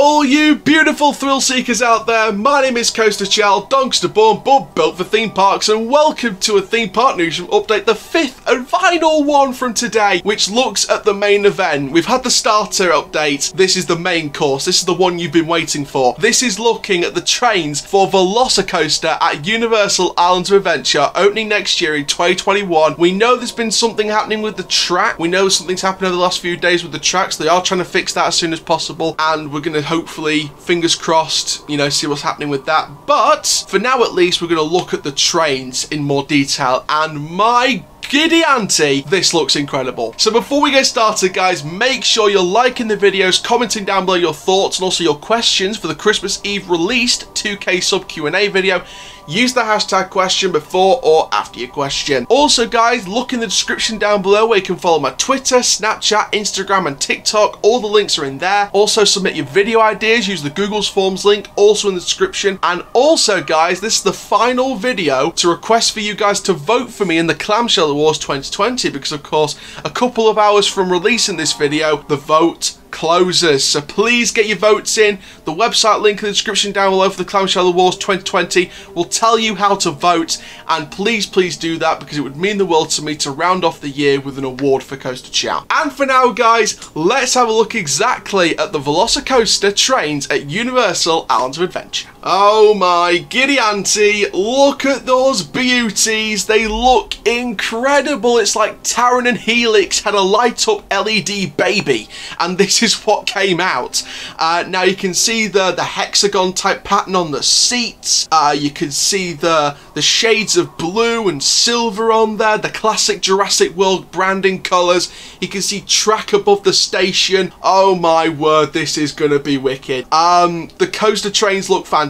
all you beautiful thrill seekers out there. My name is Coaster Chall, Doncaster born built for theme parks, and welcome to a theme park news update, the fifth and final one from today, which looks at the main event. We've had the starter update. This is the main course. This is the one you've been waiting for. This is looking at the trains for Velocicoaster at Universal Islands of Adventure, opening next year in 2021. We know there's been something happening with the track. We know something's happened over the last few days with the tracks. They are trying to fix that as soon as possible, and we're going to hopefully, fingers crossed, you know, see what's happening with that. But for now, at least, we're going to look at the trains in more detail, and my Giddy auntie, this looks incredible. So before we get started, guys, make sure you're liking the videos, commenting down below your thoughts and also your questions for the Christmas Eve released 2K sub Q&A video. Use the hashtag question before or after your question. Also, guys, look in the description down below where you can follow my Twitter, Snapchat, Instagram, and TikTok. All the links are in there. Also, submit your video ideas. Use the Google's Forms link, also in the description. And also, guys, this is the final video to request for you guys to vote for me in the Clamshell Awards 2020 because, of course, a couple of hours from releasing this video, the vote closes. So please get your votes in. The website link in the description down below for the Clown Clamshell Awards 2020 will tell you how to vote. And please, please do that because it would mean the world to me to round off the year with an award for Coaster Chall. And for now, guys, let's have a look exactly at the Velocicoaster trains at Universal Islands of Adventure. Oh my giddy auntie, look at those beauties. They look incredible. It's like Taron and Helix had a light up LED baby. And this is what came out. Uh, now you can see the, the hexagon type pattern on the seats. Uh, you can see the, the shades of blue and silver on there. The classic Jurassic World branding colours. You can see track above the station. Oh my word, this is going to be wicked. Um, the coaster trains look fantastic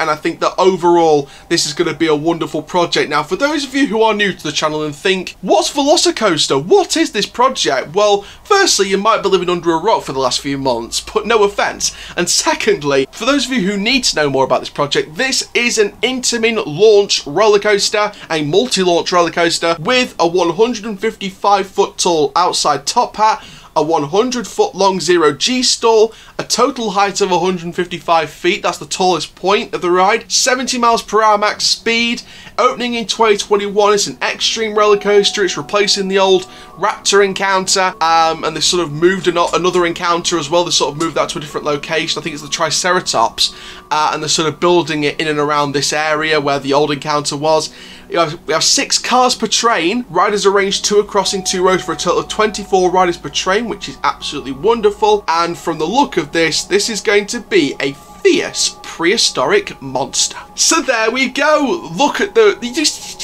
and I think that overall this is going to be a wonderful project. Now for those of you who are new to the channel and think, what's Velocicoaster? What is this project? Well, firstly, you might be living under a rock for the last few months, but no offence. And secondly, for those of you who need to know more about this project, this is an Intamin launch roller coaster, a multi-launch roller coaster with a 155 foot tall outside top hat, a 100 foot long zero G stall, a total height of 155 feet, that's the tallest point of the ride, 70 miles per hour max speed, opening in 2021, it's an extreme roller coaster, it's replacing the old Raptor encounter, um, and they sort of moved an another encounter as well, they sort of moved that to a different location, I think it's the Triceratops, uh, and they're sort of building it in and around this area where the old encounter was. We have, we have six cars per train. Riders arranged two across in two rows for a total of 24 riders per train, which is absolutely wonderful. And from the look of this, this is going to be a fierce prehistoric monster. So there we go. Look at the... You, see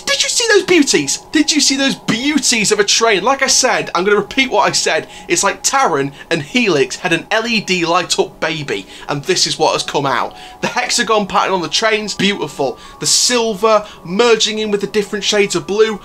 those beauties? Did you see those beauties of a train? Like I said, I'm going to repeat what I said. It's like Taron and Helix had an LED light up baby. And this is what has come out. The hexagon pattern on the trains, beautiful. The silver merging in with the different shades of blue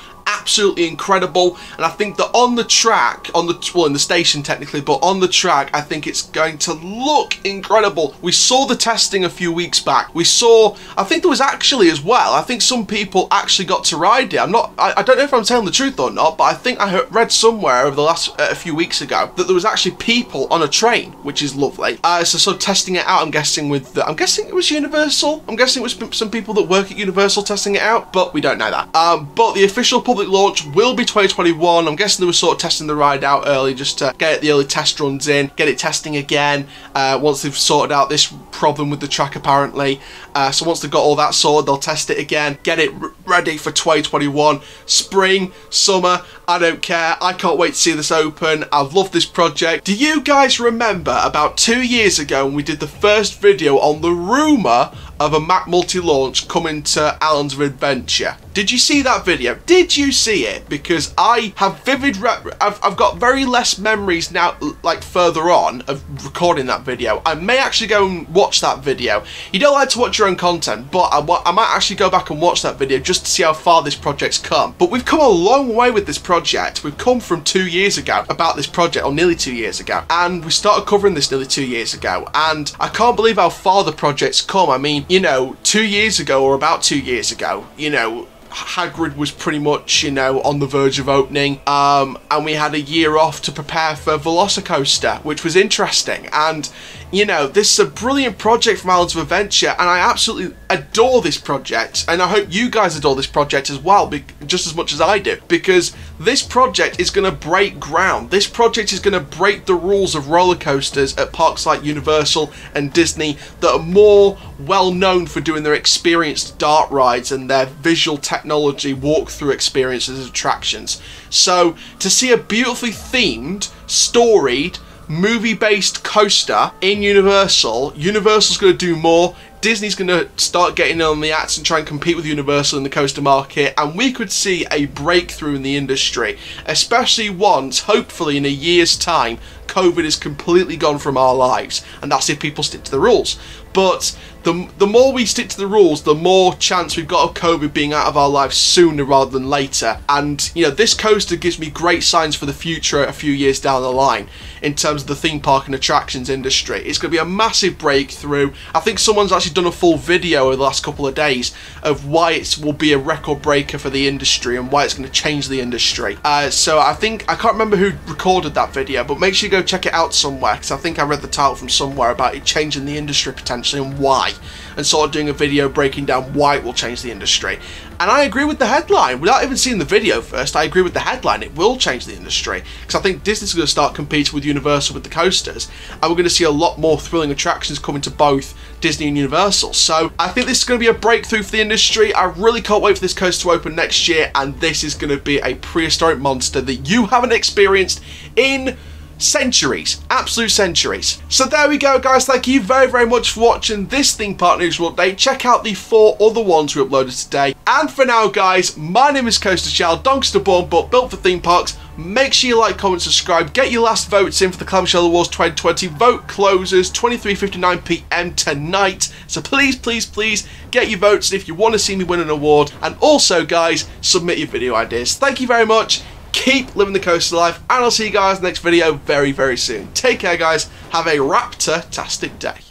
absolutely incredible. And I think that on the track on the well in the station technically but on the track I think it's going to look incredible. We saw the testing a few weeks back. We saw I think there was actually as well I think some people actually got to ride it. I'm not I, I don't know if I'm telling the truth or not but I think I read somewhere over the last uh, a few weeks ago that there was actually people on a train which is lovely. Uh, so sort of testing it out I'm guessing with the, I'm guessing it was Universal. I'm guessing it was some people that work at Universal testing it out but we don't know that. Um, but the official public public launch will be 2021. I'm guessing they were sort of testing the ride out early just to get the early test runs in, get it testing again uh, once they've sorted out this problem with the track apparently. Uh, so once they've got all that sorted, they'll test it again, get it ready for 2021. Spring, summer, I don't care. I can't wait to see this open. I've loved this project. Do you guys remember about two years ago when we did the first video on the rumour of a Mac multi-launch coming to of Adventure. Did you see that video? Did you see it? Because I have vivid, I've, I've got very less memories now, like further on, of recording that video. I may actually go and watch that video. You don't like to watch your own content, but I, I might actually go back and watch that video just to see how far this project's come. But we've come a long way with this project. We've come from two years ago about this project, or nearly two years ago. And we started covering this nearly two years ago. And I can't believe how far the project's come. I mean, you know, two years ago or about two years ago, you know, Hagrid was pretty much, you know, on the verge of opening, um, and we had a year off to prepare for Velocicoaster, which was interesting. And you know, this is a brilliant project from Islands of Adventure, and I absolutely adore this project, and I hope you guys adore this project as well, just as much as I do, because this project is going to break ground. This project is going to break the rules of roller coasters at parks like Universal and Disney that are more well known for doing their experienced dark rides and their visual technology walkthrough experiences as attractions. So, to see a beautifully themed, storied, movie based coaster in Universal. Universal's going to do more. Disney's going to start getting on the acts and try and compete with Universal in the coaster market, and we could see a breakthrough in the industry, especially once, hopefully in a year's time, COVID is completely gone from our lives, and that's if people stick to the rules. But the, the more we stick to the rules, the more chance we've got of COVID being out of our lives sooner rather than later. And, you know, this coaster gives me great signs for the future a few years down the line in terms of the theme park and attractions industry. It's going to be a massive breakthrough. I think someone's actually done a full video over the last couple of days of why it will be a record breaker for the industry and why it's going to change the industry. Uh, so I think, I can't remember who recorded that video, but make sure you go check it out somewhere because I think I read the title from somewhere about it changing the industry potentially and why and sort of doing a video breaking down why it will change the industry. And I agree with the headline. Without even seeing the video first, I agree with the headline. It will change the industry. Because I think Disney's going to start competing with Universal with the coasters. And we're going to see a lot more thrilling attractions coming to both Disney and Universal. So I think this is going to be a breakthrough for the industry. I really can't wait for this coaster to open next year. And this is going to be a prehistoric monster that you haven't experienced in centuries, absolute centuries. So there we go guys, thank you very very much for watching this theme park news update. Check out the four other ones we uploaded today. And for now guys, my name is Coaster Chall, Doncaster born but built for theme parks. Make sure you like, comment, subscribe, get your last votes in for the Clamshell Awards 2020. Vote closes 23.59pm tonight. So please, please, please get your votes if you want to see me win an award. And also guys, submit your video ideas. Thank you very much keep living the coaster life, and I'll see you guys next video very, very soon. Take care, guys. Have a raptor-tastic day.